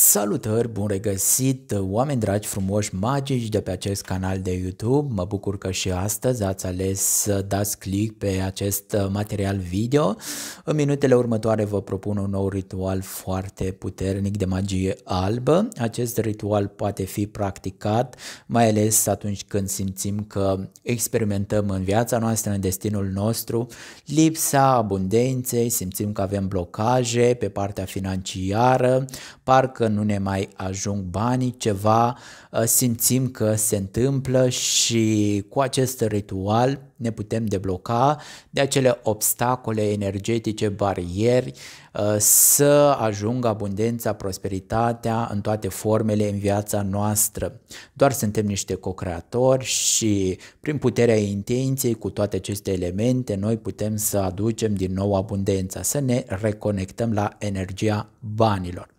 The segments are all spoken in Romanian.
Salutări, bun regăsit, oameni dragi, frumoși, magici de pe acest canal de YouTube. Mă bucur că și astăzi ați ales să dați click pe acest material video. În minutele următoare vă propun un nou ritual foarte puternic de magie albă. Acest ritual poate fi practicat mai ales atunci când simțim că experimentăm în viața noastră, în destinul nostru, lipsa abundenței, simțim că avem blocaje pe partea financiară, parcă nu ne mai ajung banii, ceva uh, simțim că se întâmplă și cu acest ritual ne putem debloca de acele obstacole energetice, barieri, uh, să ajungă abundența, prosperitatea în toate formele în viața noastră. Doar suntem niște co-creatori și prin puterea intenției cu toate aceste elemente noi putem să aducem din nou abundența, să ne reconectăm la energia banilor.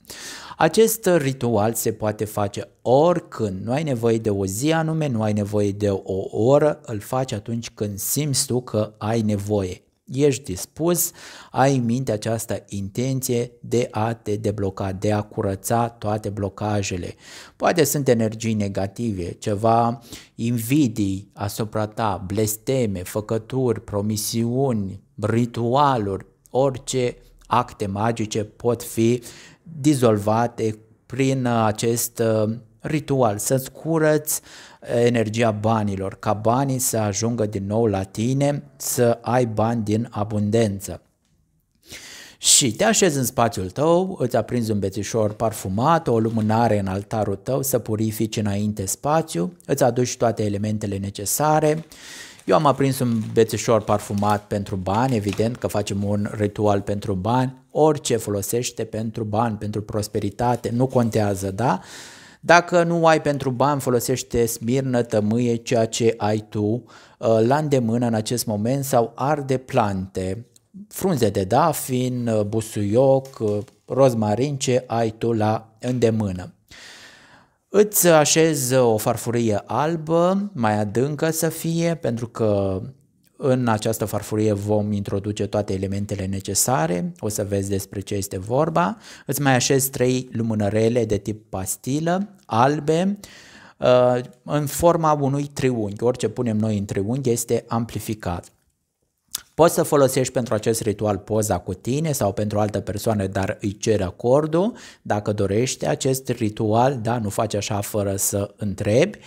Acest ritual se poate face oricând, nu ai nevoie de o zi anume, nu ai nevoie de o oră, îl faci atunci când simți tu că ai nevoie. Ești dispus, ai în minte această intenție de a te debloca, de a curăța toate blocajele. Poate sunt energii negative, ceva invidii asupra ta, blesteme, făcături, promisiuni, ritualuri, orice acte magice pot fi dizolvate prin uh, acest uh, ritual, să-ți curăți uh, energia banilor, ca banii să ajungă din nou la tine, să ai bani din abundență. Și te așezi în spațiul tău, îți aprinzi un bețișor parfumat, o lumânare în altarul tău, să purifici înainte spațiu, îți aduci toate elementele necesare, eu am aprins un bețișor parfumat pentru bani, evident că facem un ritual pentru bani, orice folosește pentru bani, pentru prosperitate, nu contează, da? Dacă nu ai pentru bani, folosește smirnă, tămâie, ceea ce ai tu uh, la îndemână în acest moment sau arde plante, frunze de dafin, uh, busuioc, uh, rozmarin, ce ai tu la îndemână. Îți așezi o farfurie albă, mai adâncă să fie, pentru că în această farfurie vom introduce toate elementele necesare, o să vezi despre ce este vorba. Îți mai așezi trei lumânărele de tip pastilă, albe, uh, în forma unui triunghi. Orice punem noi în triunghi este amplificat. Poți să folosești pentru acest ritual poza cu tine sau pentru o altă persoană, dar îi ceri acordul dacă dorește acest ritual, da, nu faci așa fără să întrebi.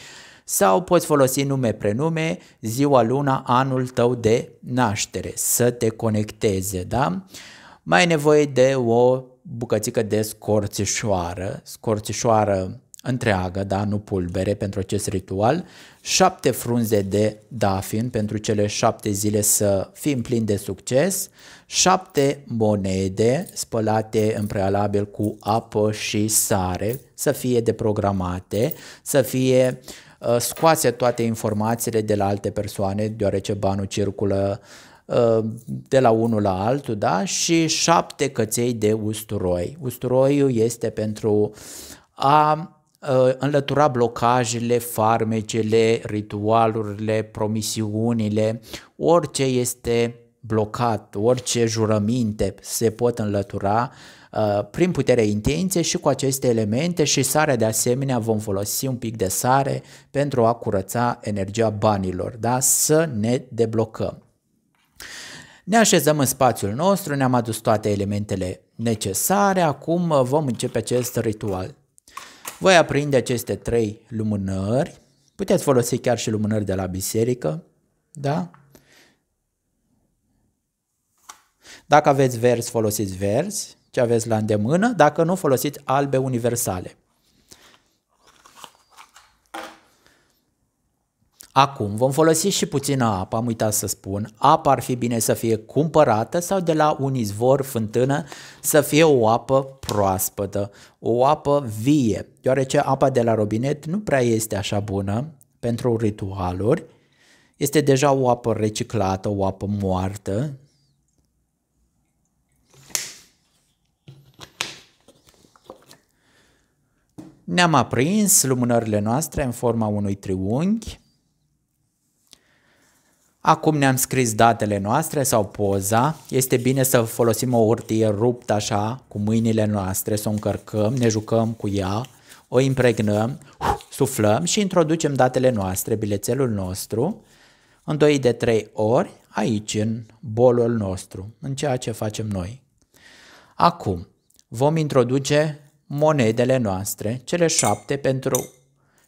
Sau poți folosi nume, prenume, ziua, luna, anul tău de naștere, să te conecteze, da? Mai ai nevoie de o bucățică de scorțișoară, scorțișoară întreagă, da, nu pulbere pentru acest ritual, șapte frunze de dafin pentru cele șapte zile să fim plini de succes, șapte monede spălate în prealabil cu apă și sare, să fie deprogramate, să fie uh, scoase toate informațiile de la alte persoane, deoarece banul circulă uh, de la unul la altul, da? și șapte căței de usturoi. Usturoiul este pentru a Uh, înlătura blocajele, farmecele, ritualurile, promisiunile, orice este blocat, orice jurăminte se pot înlătura uh, prin puterea intenției și cu aceste elemente și sarea de asemenea vom folosi un pic de sare pentru a curăța energia banilor, da? să ne deblocăm. Ne așezăm în spațiul nostru, ne-am adus toate elementele necesare, acum vom începe acest ritual. Voi aprinde aceste trei lumânări, puteți folosi chiar și lumânări de la biserică, da? Dacă aveți verzi, folosiți verzi, ce aveți la îndemână, dacă nu, folosiți albe universale. Acum vom folosi și puțină apă, am uitat să spun. Apa ar fi bine să fie cumpărată sau de la un izvor, fântână, să fie o apă proaspătă, o apă vie, deoarece apa de la robinet nu prea este așa bună pentru ritualuri. Este deja o apă reciclată, o apă moartă. Ne-am aprins lumânările noastre în forma unui triunghi Acum ne-am scris datele noastre sau poza. Este bine să folosim o hârtie ruptă așa, cu mâinile noastre, să o încărcăm, ne jucăm cu ea, o impregnăm, suflăm și introducem datele noastre, bilețelul nostru, în 2 de 3 ori, aici, în bolul nostru, în ceea ce facem noi. Acum, vom introduce monedele noastre, cele șapte pentru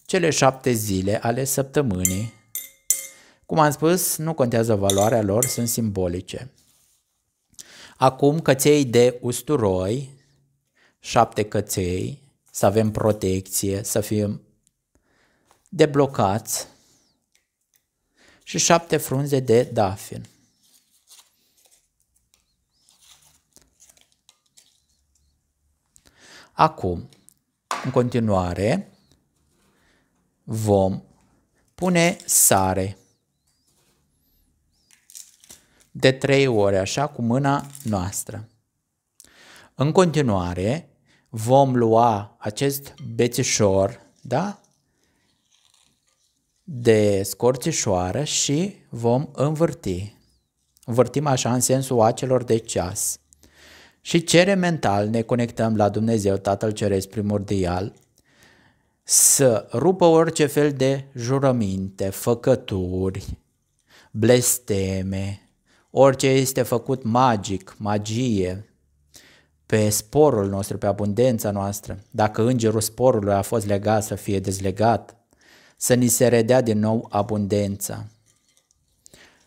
cele șapte zile ale săptămânii. Cum am spus, nu contează valoarea lor, sunt simbolice. Acum căței de usturoi, șapte căței, să avem protecție, să fim deblocați și șapte frunze de dafin. Acum, în continuare, vom pune sare de trei ore, așa, cu mâna noastră. În continuare, vom lua acest bețișor, da? de scorțișoară și vom învârti. Învârtim așa în sensul acelor de ceas. Și cere mental ne conectăm la Dumnezeu Tatăl Ceresc primordial să rupă orice fel de jurăminte, făcături, blesteme, orice este făcut magic, magie, pe sporul nostru, pe abundența noastră. Dacă îngerul sporului a fost legat să fie dezlegat, să ni se redea din nou abundența.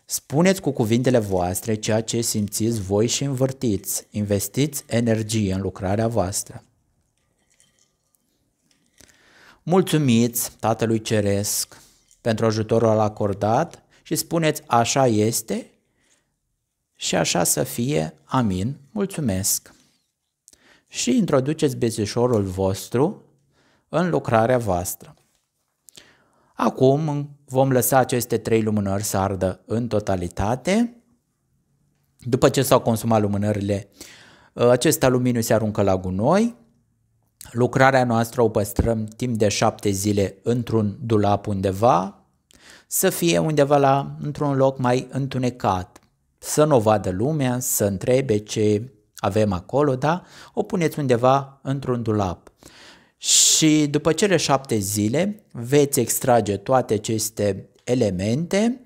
Spuneți cu cuvintele voastre ceea ce simțiți voi și învârtiți. Investiți energie în lucrarea voastră. Mulțumiți Tatălui Ceresc pentru ajutorul acordat și spuneți așa este și așa să fie. Amin. Mulțumesc. Și introduceți bezișorul vostru în lucrarea voastră. Acum vom lăsa aceste trei lumânări să ardă în totalitate. După ce s-au consumat lumânările, acest aluminiu se aruncă la gunoi. Lucrarea noastră o păstrăm timp de șapte zile într-un dulap undeva, să fie undeva la, într-un loc mai întunecat, să nu o vadă lumea, să întrebe ce avem acolo, da? O puneți undeva într-un dulap și după cele șapte zile veți extrage toate aceste elemente,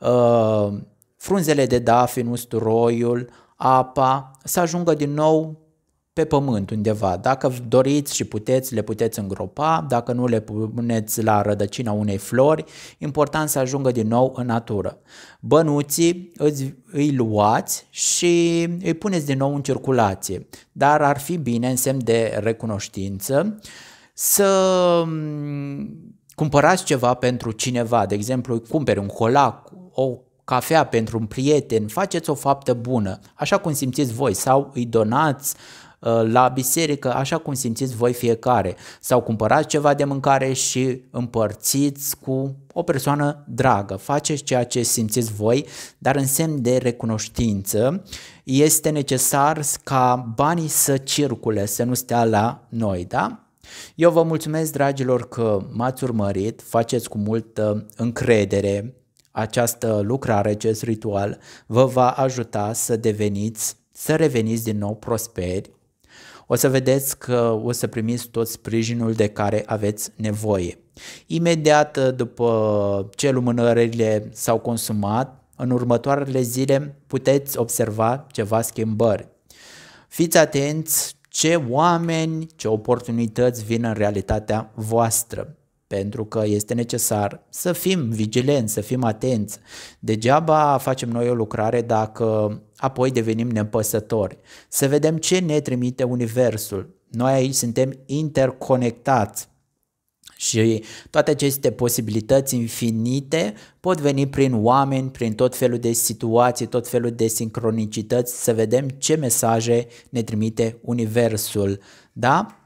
uh, frunzele de dafin, usturoiul, apa, să ajungă din nou pe pământ undeva. Dacă doriți și puteți, le puteți îngropa, dacă nu le puneți la rădăcina unei flori, important să ajungă din nou în natură. Bănuții îți, îi luați și îi puneți din nou în circulație, dar ar fi bine în semn de recunoștință să mm, cumpărați ceva pentru cineva, de exemplu, cumperi un colac, o cafea pentru un prieten, faceți o faptă bună, așa cum simțiți voi, sau îi donați Uh, la biserică așa cum simțiți voi fiecare sau cumpărați ceva de mâncare și împărțiți cu o persoană dragă. Faceți ceea ce simțiți voi, dar în semn de recunoștință este necesar ca banii să circule, să nu stea la noi, da? Eu vă mulțumesc, dragilor, că m-ați urmărit, faceți cu multă încredere această lucrare, acest ritual, vă va ajuta să deveniți, să reveniți din nou prosperi, o să vedeți că o să primiți tot sprijinul de care aveți nevoie. Imediat uh, după ce lumânările s-au consumat, în următoarele zile puteți observa ceva schimbări. Fiți atenți ce oameni, ce oportunități vin în realitatea voastră pentru că este necesar să fim vigilenți, să fim atenți. Degeaba facem noi o lucrare dacă apoi devenim nepăsători. Să vedem ce ne trimite Universul. Noi aici suntem interconectați. Și toate aceste posibilități infinite pot veni prin oameni, prin tot felul de situații, tot felul de sincronicități, să vedem ce mesaje ne trimite Universul. Da?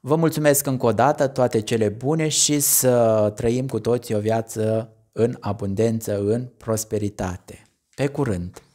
Vă mulțumesc încă o dată toate cele bune și să trăim cu toții o viață în abundență, în prosperitate. Pe curând!